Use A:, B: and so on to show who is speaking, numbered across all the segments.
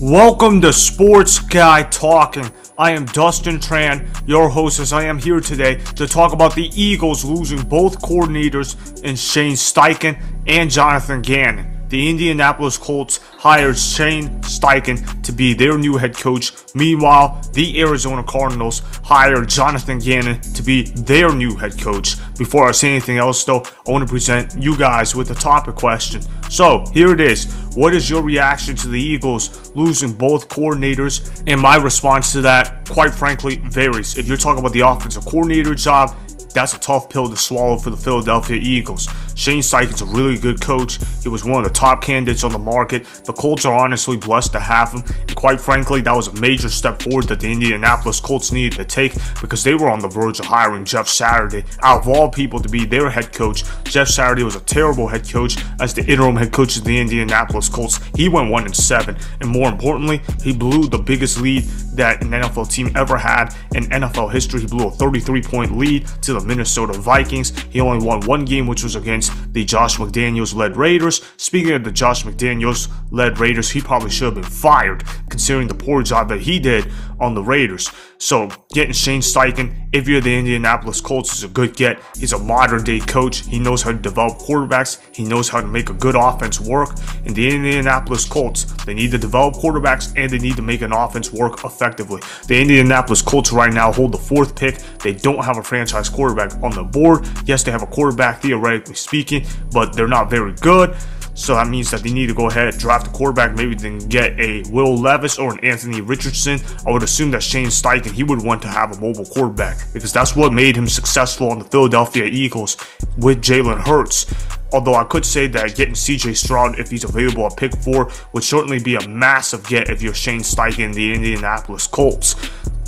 A: Welcome to Sports Guy Talking. I am Dustin Tran, your host, as I am here today to talk about the Eagles losing both coordinators in Shane Steichen and Jonathan Gannon the Indianapolis Colts hired Shane Steichen to be their new head coach. Meanwhile, the Arizona Cardinals hired Jonathan Gannon to be their new head coach. Before I say anything else, though, I want to present you guys with a topic question. So, here it is. What is your reaction to the Eagles losing both coordinators? And my response to that, quite frankly, varies. If you're talking about the offensive coordinator job, that's a tough pill to swallow for the Philadelphia Eagles. Shane Steichen's a really good coach. He was one of the top candidates on the market. The Colts are honestly blessed to have him. And quite frankly, that was a major step forward that the Indianapolis Colts needed to take because they were on the verge of hiring Jeff Saturday. Out of all people to be their head coach, Jeff Saturday was a terrible head coach as the interim head coach of the Indianapolis Colts. He went 1 and 7. And more importantly, he blew the biggest lead that an NFL team ever had in NFL history. He blew a 33 point lead to the Minnesota Vikings. He only won one game, which was against the Josh McDaniels led Raiders. Speaking of the Josh McDaniels led Raiders, he probably should have been fired considering the poor job that he did on the Raiders. So getting Shane Steichen, if you're the Indianapolis Colts, is a good get. He's a modern day coach. He knows how to develop quarterbacks. He knows how to make a good offense work. And the Indianapolis Colts, they need to develop quarterbacks and they need to make an offense work effectively. The Indianapolis Colts right now hold the fourth pick. They don't have a franchise quarterback on the board. Yes, they have a quarterback theoretically speaking, but they're not very good. So that means that they need to go ahead and draft a quarterback. Maybe they can get a Will Levis or an Anthony Richardson. I would assume that Shane Steichen, he would want to have a mobile quarterback because that's what made him successful on the Philadelphia Eagles with Jalen Hurts. Although I could say that getting CJ Stroud, if he's available at pick four, would certainly be a massive get if you're Shane Steichen, the Indianapolis Colts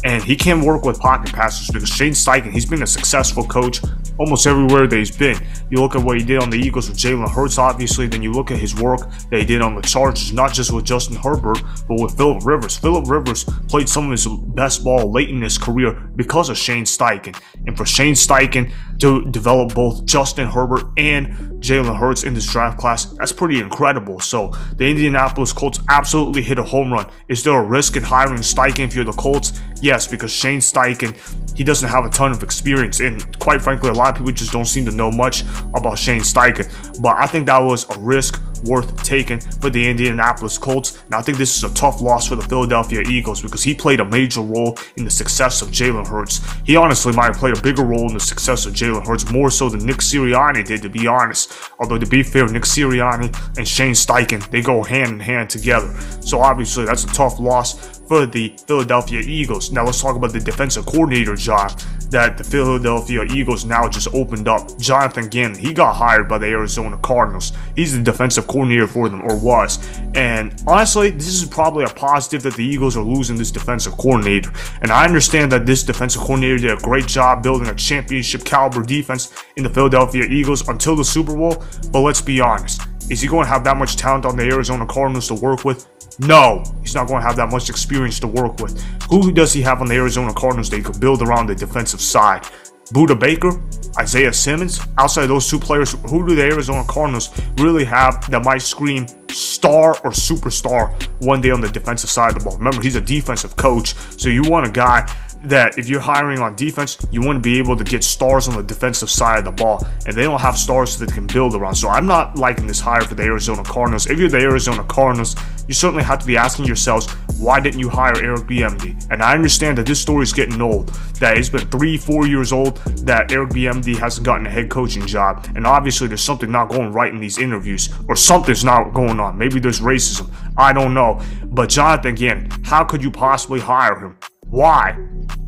A: and he can work with pocket passers because Shane Steichen, he's been a successful coach almost everywhere that he's been. You look at what he did on the Eagles with Jalen Hurts, obviously, then you look at his work that he did on the Chargers, not just with Justin Herbert, but with Philip Rivers. Philip Rivers played some of his best ball late in his career because of Shane Steichen. And for Shane Steichen to develop both Justin Herbert and Jalen Hurts in this draft class, that's pretty incredible. So the Indianapolis Colts absolutely hit a home run. Is there a risk in hiring Steichen if you're the Colts? Yes, because Shane Steichen, he doesn't have a ton of experience. And quite frankly, a lot of people just don't seem to know much about Shane Steichen. But I think that was a risk worth taking for the Indianapolis Colts. And I think this is a tough loss for the Philadelphia Eagles because he played a major role in the success of Jalen Hurts. He honestly might have played a bigger role in the success of Jalen Hurts, more so than Nick Sirianni did, to be honest. Although, to be fair, Nick Sirianni and Shane Steichen, they go hand in hand together. So obviously, that's a tough loss for the Philadelphia Eagles. Now let's talk about the defensive coordinator job that the Philadelphia Eagles now just opened up. Jonathan Gannon, he got hired by the Arizona Cardinals. He's the defensive coordinator for them, or was. And honestly, this is probably a positive that the Eagles are losing this defensive coordinator. And I understand that this defensive coordinator did a great job building a championship caliber defense in the Philadelphia Eagles until the Super Bowl. But let's be honest. Is he going to have that much talent on the Arizona Cardinals to work with? No, he's not going to have that much experience to work with. Who does he have on the Arizona Cardinals that he could build around the defensive side? Budda Baker, Isaiah Simmons. Outside those two players, who do the Arizona Cardinals really have that might scream star or superstar one day on the defensive side of the ball? Remember, he's a defensive coach, so you want a guy that if you're hiring on defense, you want to be able to get stars on the defensive side of the ball, and they don't have stars that can build around. So I'm not liking this hire for the Arizona Cardinals. If you're the Arizona Cardinals, you certainly have to be asking yourselves, why didn't you hire Eric Bieniemy? And I understand that this story is getting old, that it's been three, four years old that Eric Bieniemy hasn't gotten a head coaching job, and obviously there's something not going right in these interviews, or something's not going on. Maybe there's racism. I don't know. But Jonathan Gannon, how could you possibly hire him? Why?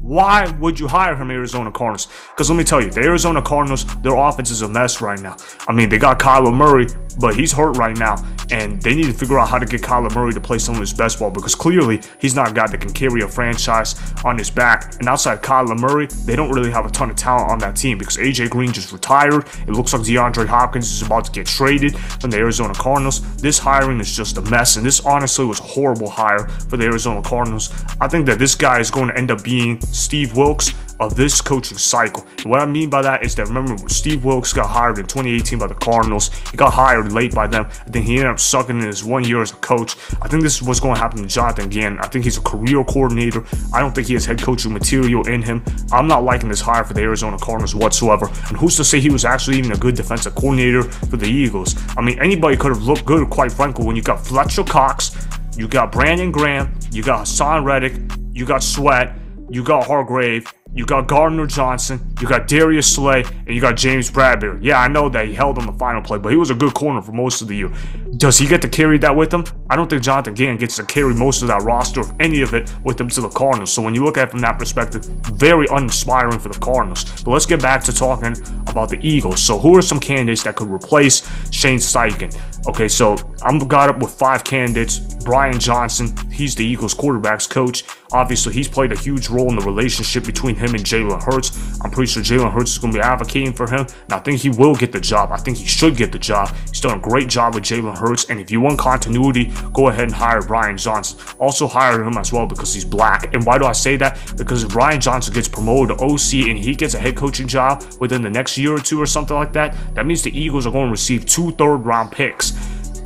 A: Why would you hire him, Arizona Cardinals? Because let me tell you, the Arizona Cardinals, their offense is a mess right now. I mean, they got Kyler Murray, but he's hurt right now, and they need to figure out how to get Kyler Murray to play some of his best ball because clearly he's not a guy that can carry a franchise on his back. And outside Kyler Murray, they don't really have a ton of talent on that team because AJ Green just retired. It looks like DeAndre Hopkins is about to get traded from the Arizona Cardinals. This hiring is just a mess, and this honestly was a horrible hire for the Arizona Cardinals. I think that this guy is going to end up being Steve Wilks of this coaching cycle. And what I mean by that is that remember when Steve Wilks got hired in 2018 by the Cardinals, he got hired late by them, I think he ended up sucking in his one year as a coach. I think this is what's going to happen to Jonathan Gannon. I think he's a career coordinator. I don't think he has head coaching material in him. I'm not liking this hire for the Arizona Cardinals whatsoever. And who's to say he was actually even a good defensive coordinator for the Eagles? I mean, anybody could have looked good, quite frankly, when you got Fletcher Cox, you got Brandon Graham, you got Haason Reddick, you got Sweat, you got Hargrave, you got Gardner Johnson, you got Darius Slay, and you got James Bradberry. Yeah, I know that he held on the final play, but he was a good corner for most of the year. Does he get to carry that with him? I don't think Jonathan Gannon gets to carry most of that roster, of any of it, with him to the Cardinals. So when you look at it from that perspective, very uninspiring for the Cardinals. But let's get back to talking about the Eagles. So who are some candidates that could replace Shane Steichen? Okay, so I'm got up with five candidates. Brian Johnson, he's the Eagles quarterbacks coach. Obviously, he's played a huge role in the relationship between him and Jalen Hurts. I'm pretty sure Jalen Hurts is going to be advocating for him, and I think he will get the job. I think he should get the job. He's done a great job with Jalen Hurts, and if you want continuity, go ahead and hire Brian Johnson. Also hire him as well because he's black. And why do I say that? Because if Brian Johnson gets promoted to OC and he gets a head coaching job within the next year or two or something like that, that means the Eagles are going to receive two third round picks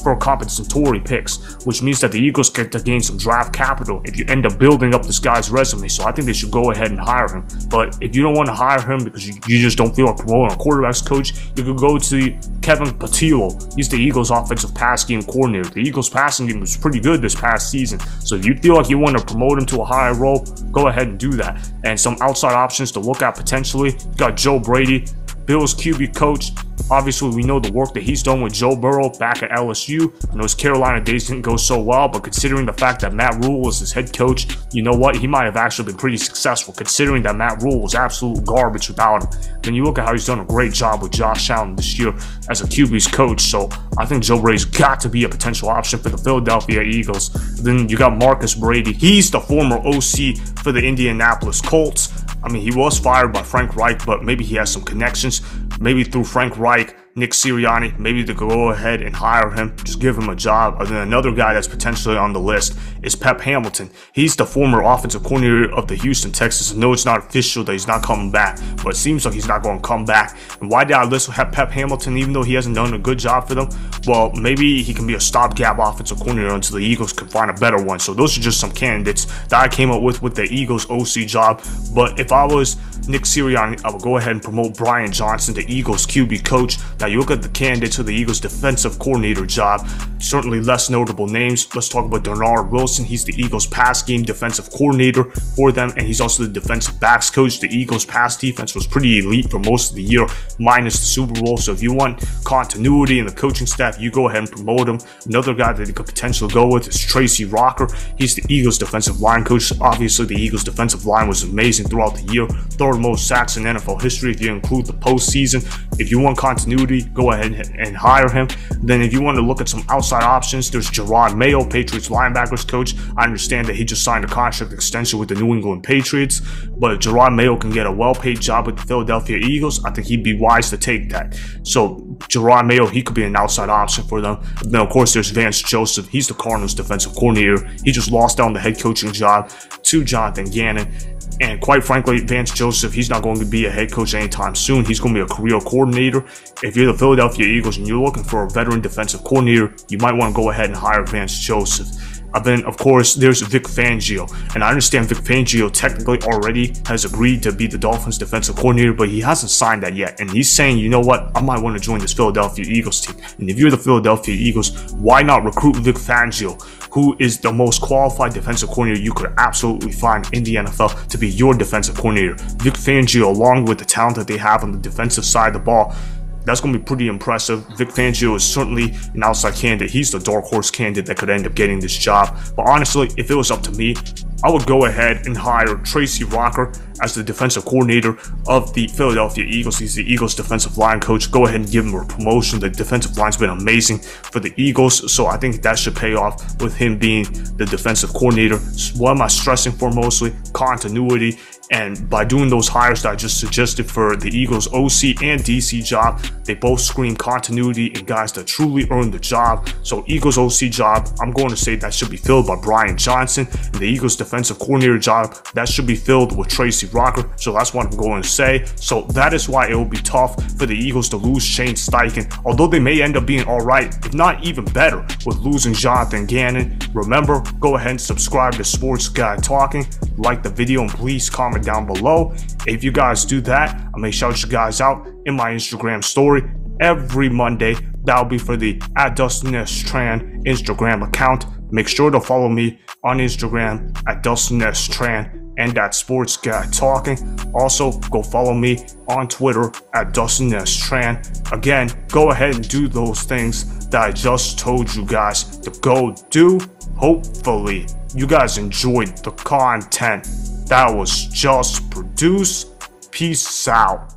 A: for compensatory picks, which means that the Eagles get to gain some draft capital if you end up building up this guy's resume. So I think they should go ahead and hire him. But if you don't want to hire him because you, you just don't feel like promoting a quarterbacks coach, you could go to Kevin Patullo. He's the Eagles offensive pass game coordinator. The Eagles passing game was pretty good this past season. So if you feel like you want to promote him to a higher role, go ahead and do that. And some outside options to look at potentially. You got Joe Brady, Bills QB coach. Obviously, we know the work that he's done with Joe Burrow back at LSU. I know his Carolina days didn't go so well, but considering the fact that Matt Rhule was his head coach, you know what? He might have actually been pretty successful, considering that Matt Rhule was absolute garbage without him. Then you look at how he's done a great job with Josh Allen this year as a QB's coach. So I think Joe Brady's got to be a potential option for the Philadelphia Eagles. Then you got Marcus Brady. He's the former OC for the Indianapolis Colts. I mean, he was fired by Frank Reich, but maybe he has some connections. Maybe through Frank Reich, Nick Sirianni, maybe to go ahead and hire him, just give him a job. And then another guy that's potentially on the list is Pep Hamilton. He's the former offensive coordinator of the Houston Texans. Know it's not official that he's not coming back, but it seems like he's not going to come back. And why did I list Pep Hamilton even though he hasn't done a good job for them? Well, maybe he can be a stopgap offensive coordinator until the Eagles can find a better one. So those are just some candidates that I came up with with the Eagles OC job. But if I was Nick Sirianni, I would go ahead and promote Brian Johnson, the Eagles QB coach. Now you look at the candidates for the Eagles defensive coordinator job. Certainly less notable names. Let's talk about Dennard Wilson. He's the Eagles pass game defensive coordinator for them, and he's also the defensive backs coach. The Eagles pass defense was pretty elite for most of the year, minus the Super Bowl. So if you want continuity in the coaching staff, you go ahead and promote him. Another guy that you could potentially go with is Tracy Rocker. He's the Eagles defensive line coach. Obviously, the Eagles defensive line was amazing throughout the year. Third most sacks in NFL history if you include the postseason. If you want continuity, go ahead and hire him. Then if you want to look at some outside options, there's Jerod Mayo, Patriots linebackers coach. I understand that he just signed a contract extension with the New England Patriots, but Jerod Mayo can get a well-paid job with the Philadelphia Eagles. I think he'd be wise to take that. So Jerod Mayo, he could be an outside option for them. Then of course there's Vance Joseph. He's the Cardinals defensive coordinator. He just lost down the head coaching job to Jonathan Gannon. And quite frankly, Vance Joseph, he's not going to be a head coach anytime soon. He's going to be a career coordinator. If you're the Philadelphia Eagles and you're looking for a veteran defensive coordinator, you might want to go ahead and hire Vance Joseph. And then, of course, there's Vic Fangio. And I understand Vic Fangio technically already has agreed to be the Dolphins defensive coordinator, but he hasn't signed that yet. And he's saying, you know what, I might want to join this Philadelphia Eagles team. And if you're the Philadelphia Eagles, why not recruit Vic Fangio, who is the most qualified defensive coordinator you could absolutely find in the NFL to be your defensive coordinator? Vic Fangio, along with the talent that they have on the defensive side of the ball, that's going to be pretty impressive. Vic Fangio is certainly an outside candidate. He's the dark horse candidate that could end up getting this job. But honestly, if it was up to me, I would go ahead and hire Tracy Rocker as the defensive coordinator of the Philadelphia Eagles. He's the Eagles defensive line coach. Go ahead and give him a promotion. The defensive line's been amazing for the Eagles, so I think that should pay off with him being the defensive coordinator. What am I stressing for mostly? Continuity and by doing those hires that I just suggested for the Eagles OC and DC job, they both scream continuity and guys that truly earned the job. So Eagles OC job, I'm going to say that should be filled by Brian Johnson. And the Eagles defensive coordinator job, that should be filled with Tracy Rocker. So that's what I'm going to say. So that is why it will be tough for the Eagles to lose Shane Steichen, although they may end up being all right, if not even better, with losing Jonathan Gannon. Remember, go ahead and subscribe to Sports Guy Talking, like the video, and please comment down below. If you guys do that, I may shout you guys out in my Instagram story every Monday. That'll be for the at Dustin S. Tran Instagram account. Make sure to follow me on Instagram at Dustin S. Tran and that sports guy talking. Also, go follow me on Twitter at Dustin S. Tran. Again, go ahead and do those things that I just told you guys to go do. Hopefully, you guys enjoyed the content that was just produced. Peace out.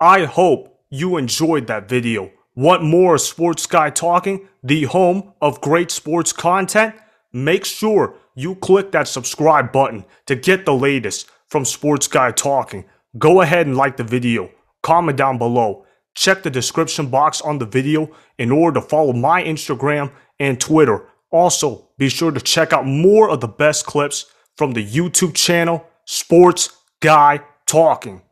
A: I hope you enjoyed that video. Want more Sports Guy Talking, the home of great sports content? Make sure you click that subscribe button to get the latest from Sports Guy Talking. Go ahead and like the video, comment down below, check the description box on the video in order to follow my Instagram and Twitter. Also, be sure to check out more of the best clips from the YouTube channel Sports Guy Talking.